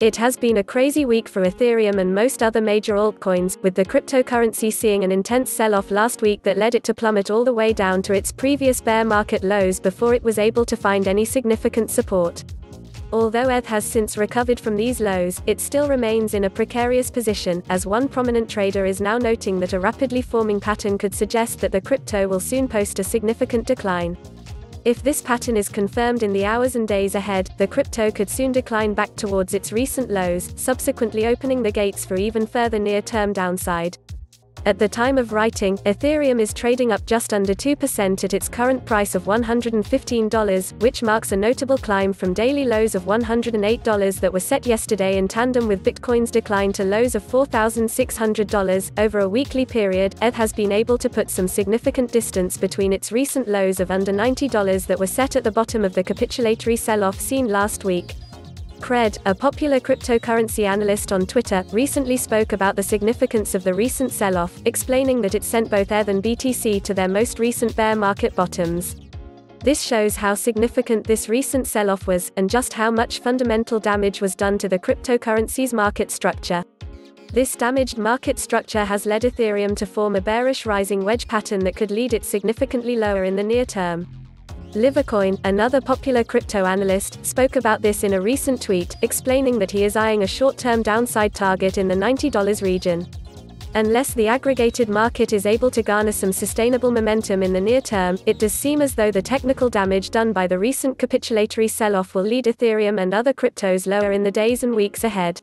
It has been a crazy week for Ethereum and most other major altcoins, with the cryptocurrency seeing an intense sell off last week that led it to plummet all the way down to its previous bear market lows before it was able to find any significant support. Although ETH has since recovered from these lows, it still remains in a precarious position, as one prominent trader is now noting that a rapidly forming pattern could suggest that the crypto will soon post a significant decline. If this pattern is confirmed in the hours and days ahead, the crypto could soon decline back towards its recent lows, subsequently opening the gates for even further near term downside. At the time of writing, Ethereum is trading up just under 2% at its current price of $115, which marks a notable climb from daily lows of $108 that were set yesterday in tandem with Bitcoin's decline to lows of $4,600. Over a weekly period, ETH has been able to put some significant distance between its recent lows of under $90 that were set at the bottom of the capitulatory sell off seen last week. Cred, a popular cryptocurrency analyst on Twitter, recently spoke about the significance of the recent sell off, explaining that it sent both ETH and BTC to their most recent bear market bottoms. This shows how significant this recent sell off was, and just how much fundamental damage was done to the cryptocurrency's market structure. This damaged market structure has led Ethereum to form a bearish rising wedge pattern that could lead it significantly lower in the near term. Livercoin, another popular crypto analyst, spoke about this in a recent tweet, explaining that he is eyeing a short term downside target in the $90 region. Unless the aggregated market is able to garner some sustainable momentum in the near term, it does seem as though the technical damage done by the recent capitulatory sell off will lead Ethereum and other cryptos lower in the days and weeks ahead.